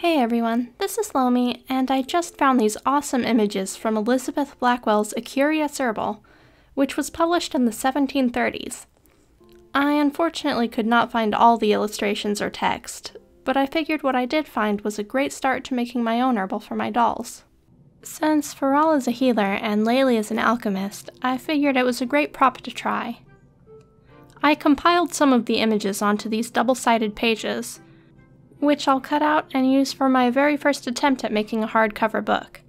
Hey everyone, this is Lomi, and I just found these awesome images from Elizabeth Blackwell's A Curious Herbal, which was published in the 1730s. I unfortunately could not find all the illustrations or text, but I figured what I did find was a great start to making my own herbal for my dolls. Since Faral is a healer and Laylee is an alchemist, I figured it was a great prop to try. I compiled some of the images onto these double-sided pages, which I'll cut out and use for my very first attempt at making a hardcover book.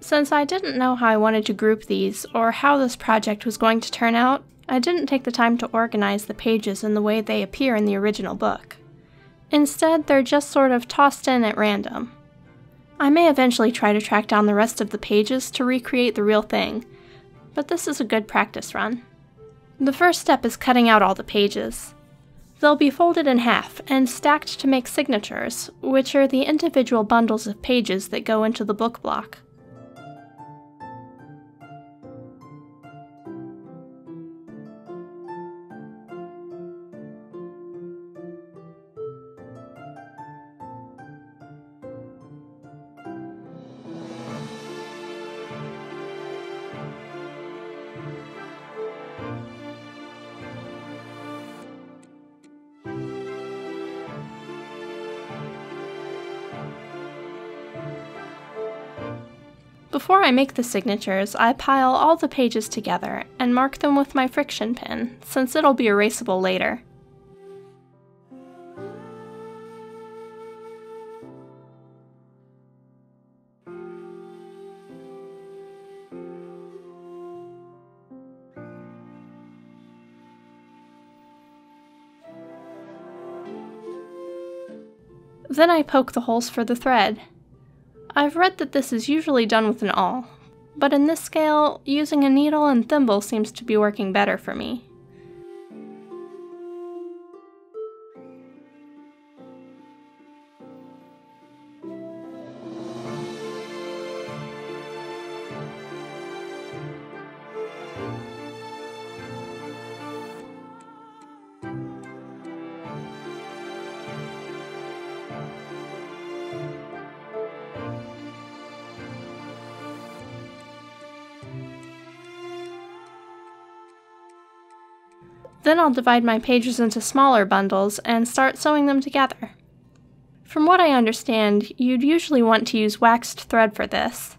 Since I didn't know how I wanted to group these, or how this project was going to turn out, I didn't take the time to organize the pages in the way they appear in the original book. Instead, they're just sort of tossed in at random. I may eventually try to track down the rest of the pages to recreate the real thing, but this is a good practice run. The first step is cutting out all the pages. They'll be folded in half and stacked to make signatures, which are the individual bundles of pages that go into the book block. Before I make the signatures, I pile all the pages together and mark them with my FriXion pin, since it'll be erasable later. Then I poke the holes for the thread, I've read that this is usually done with an awl, but in this scale, using a needle and thimble seems to be working better for me. Then I'll divide my pages into smaller bundles and start sewing them together. From what I understand, you'd usually want to use waxed thread for this.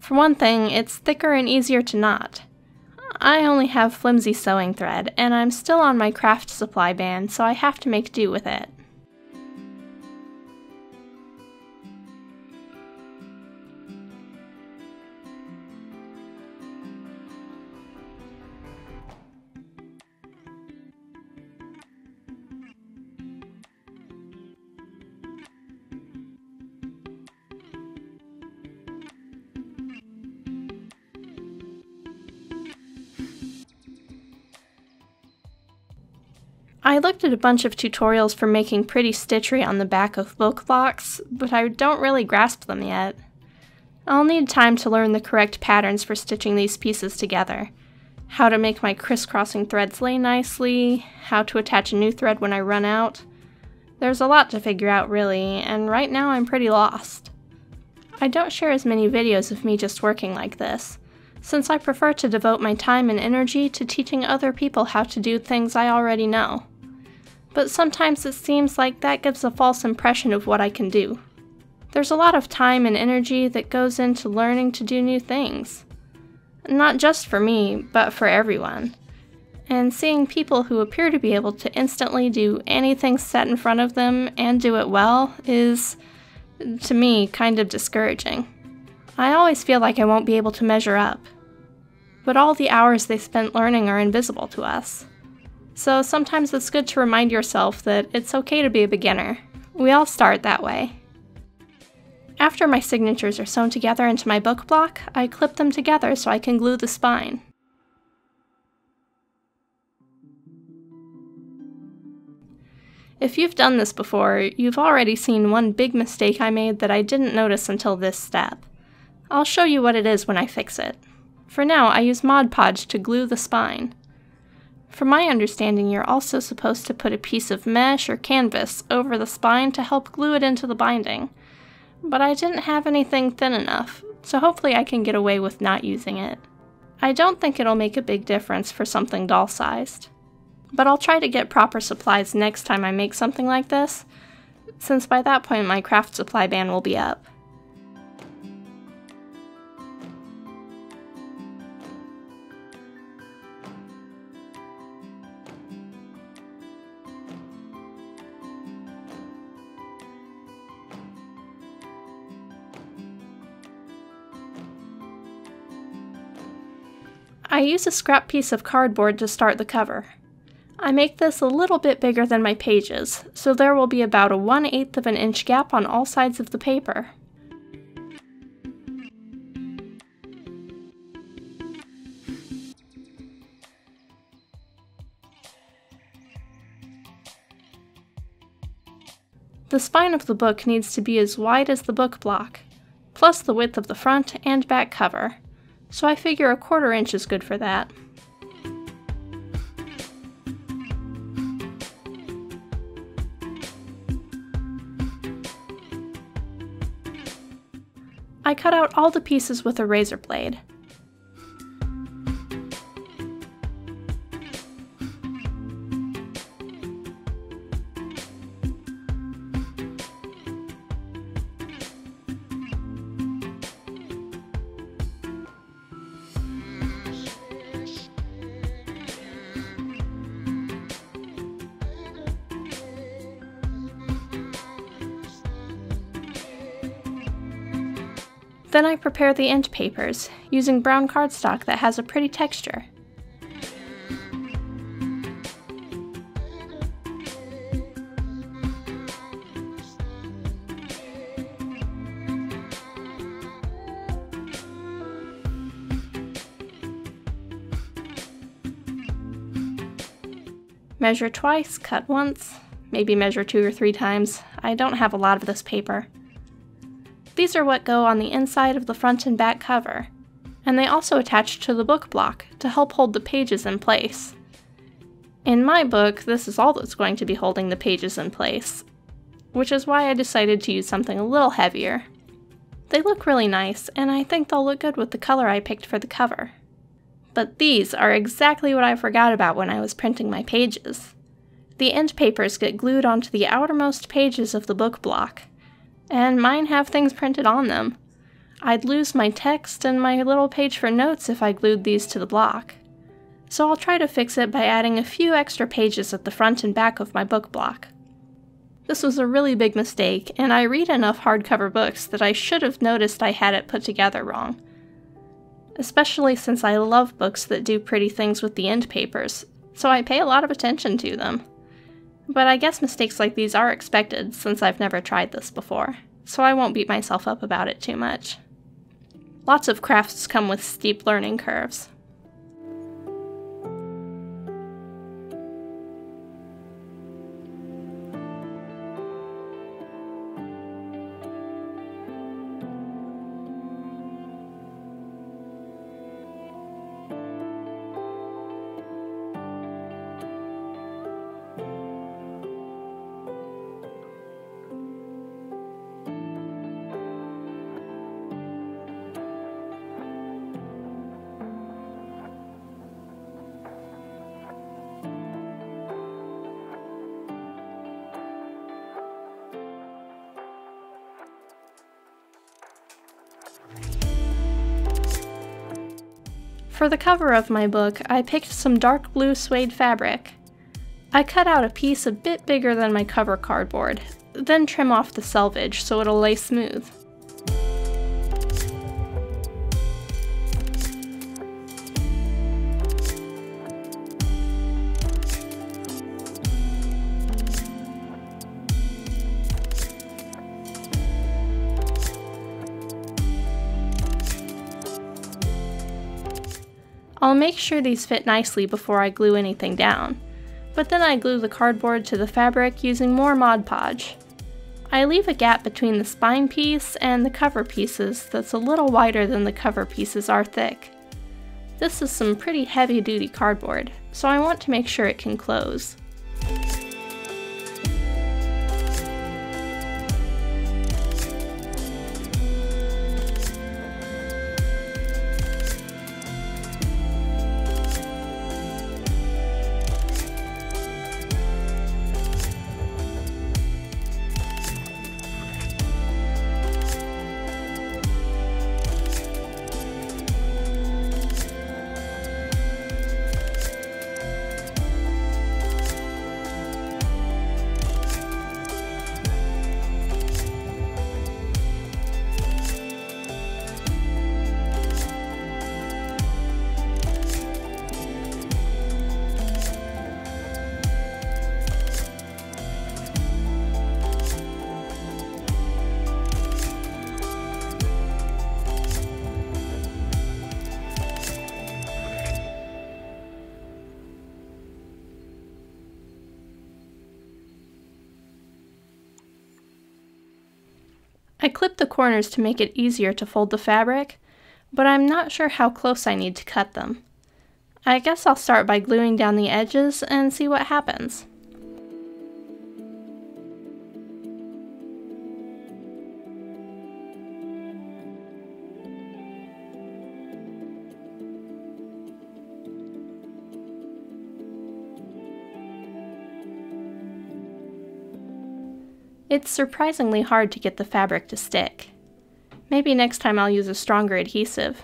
For one thing, it's thicker and easier to knot. I only have flimsy sewing thread, and I'm still on my craft supply ban, so I have to make do with it. I looked at a bunch of tutorials for making pretty stitchery on the back of book blocks, but I don't really grasp them yet. I'll need time to learn the correct patterns for stitching these pieces together. How to make my crisscrossing threads lay nicely, how to attach a new thread when I run out. There's a lot to figure out really, and right now I'm pretty lost. I don't share as many videos of me just working like this, since I prefer to devote my time and energy to teaching other people how to do things I already know but sometimes it seems like that gives a false impression of what I can do. There's a lot of time and energy that goes into learning to do new things. Not just for me, but for everyone. And seeing people who appear to be able to instantly do anything set in front of them and do it well is, to me, kind of discouraging. I always feel like I won't be able to measure up. But all the hours they spent learning are invisible to us. So sometimes it's good to remind yourself that it's okay to be a beginner. We all start that way. After my signatures are sewn together into my book block, I clip them together so I can glue the spine. If you've done this before, you've already seen one big mistake I made that I didn't notice until this step. I'll show you what it is when I fix it. For now, I use Mod Podge to glue the spine. From my understanding, you're also supposed to put a piece of mesh or canvas over the spine to help glue it into the binding. But I didn't have anything thin enough, so hopefully I can get away with not using it. I don't think it'll make a big difference for something doll-sized. But I'll try to get proper supplies next time I make something like this, since by that point my craft supply ban will be up. I use a scrap piece of cardboard to start the cover. I make this a little bit bigger than my pages, so there will be about a 1 8th of an inch gap on all sides of the paper. The spine of the book needs to be as wide as the book block, plus the width of the front and back cover so I figure a quarter inch is good for that. I cut out all the pieces with a razor blade. Then I prepare the end papers, using brown cardstock that has a pretty texture. Measure twice, cut once, maybe measure two or three times. I don't have a lot of this paper. These are what go on the inside of the front and back cover, and they also attach to the book block to help hold the pages in place. In my book, this is all that's going to be holding the pages in place, which is why I decided to use something a little heavier. They look really nice, and I think they'll look good with the color I picked for the cover. But these are exactly what I forgot about when I was printing my pages. The end papers get glued onto the outermost pages of the book block, and mine have things printed on them. I'd lose my text and my little page for notes if I glued these to the block. So I'll try to fix it by adding a few extra pages at the front and back of my book block. This was a really big mistake, and I read enough hardcover books that I should have noticed I had it put together wrong. Especially since I love books that do pretty things with the end papers, so I pay a lot of attention to them. But I guess mistakes like these are expected since I've never tried this before, so I won't beat myself up about it too much. Lots of crafts come with steep learning curves. For the cover of my book, I picked some dark blue suede fabric. I cut out a piece a bit bigger than my cover cardboard, then trim off the selvage so it'll lay smooth. Make sure these fit nicely before I glue anything down, but then I glue the cardboard to the fabric using more Mod Podge. I leave a gap between the spine piece and the cover pieces that's a little wider than the cover pieces are thick. This is some pretty heavy duty cardboard, so I want to make sure it can close. I clipped the corners to make it easier to fold the fabric, but I'm not sure how close I need to cut them. I guess I'll start by gluing down the edges and see what happens. It's surprisingly hard to get the fabric to stick. Maybe next time I'll use a stronger adhesive.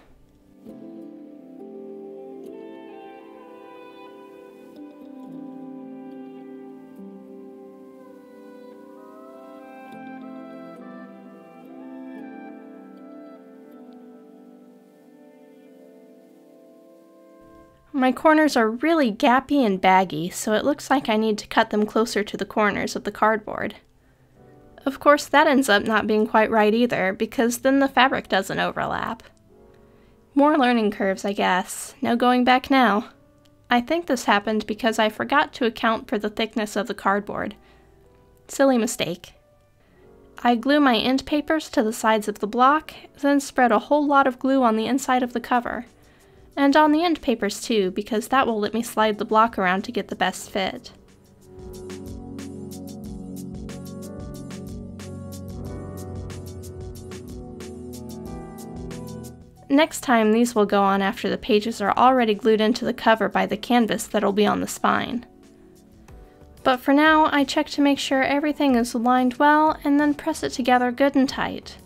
My corners are really gappy and baggy, so it looks like I need to cut them closer to the corners of the cardboard. Of course, that ends up not being quite right either, because then the fabric doesn't overlap. More learning curves, I guess. No going back now. I think this happened because I forgot to account for the thickness of the cardboard. Silly mistake. I glue my end papers to the sides of the block, then spread a whole lot of glue on the inside of the cover. And on the end papers too, because that will let me slide the block around to get the best fit. Next time these will go on after the pages are already glued into the cover by the canvas that'll be on the spine. But for now, I check to make sure everything is aligned well and then press it together good and tight.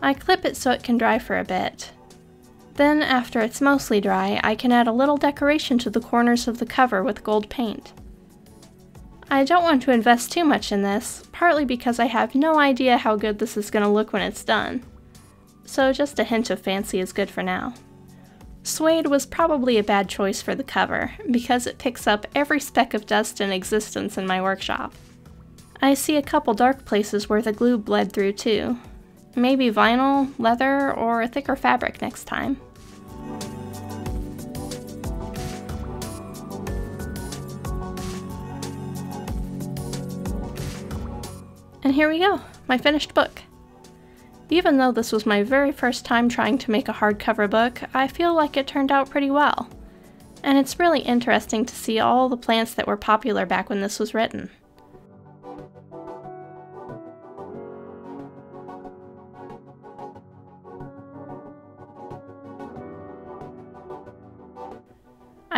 I clip it so it can dry for a bit. Then, after it's mostly dry, I can add a little decoration to the corners of the cover with gold paint. I don't want to invest too much in this, partly because I have no idea how good this is going to look when it's done. So just a hint of fancy is good for now. Suede was probably a bad choice for the cover, because it picks up every speck of dust in existence in my workshop. I see a couple dark places where the glue bled through too, Maybe vinyl, leather, or a thicker fabric next time. And here we go, my finished book. Even though this was my very first time trying to make a hardcover book, I feel like it turned out pretty well. And it's really interesting to see all the plants that were popular back when this was written.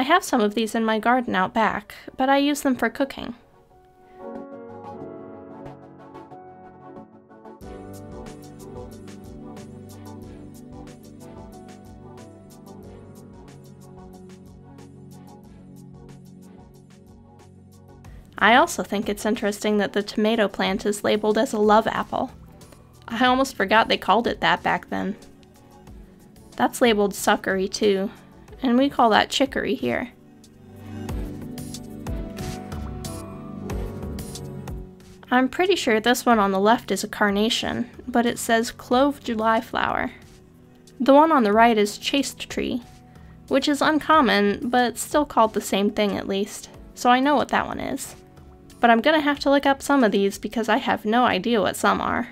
I have some of these in my garden out back, but I use them for cooking. I also think it's interesting that the tomato plant is labeled as a love apple. I almost forgot they called it that back then. That's labeled succory too, and we call that chicory here. I'm pretty sure this one on the left is a carnation, but it says clove July flower. The one on the right is chaste tree, which is uncommon, but still called the same thing at least, so I know what that one is. But I'm gonna have to look up some of these because I have no idea what some are.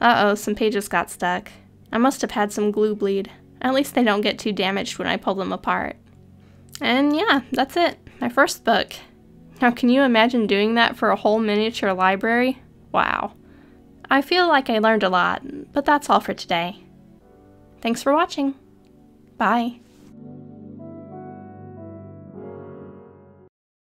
Uh-oh, some pages got stuck. I must have had some glue bleed. At least they don't get too damaged when I pull them apart. And yeah, that's it. My first book. Now, can you imagine doing that for a whole miniature library? Wow. I feel like I learned a lot, but that's all for today. Thanks for watching. Bye.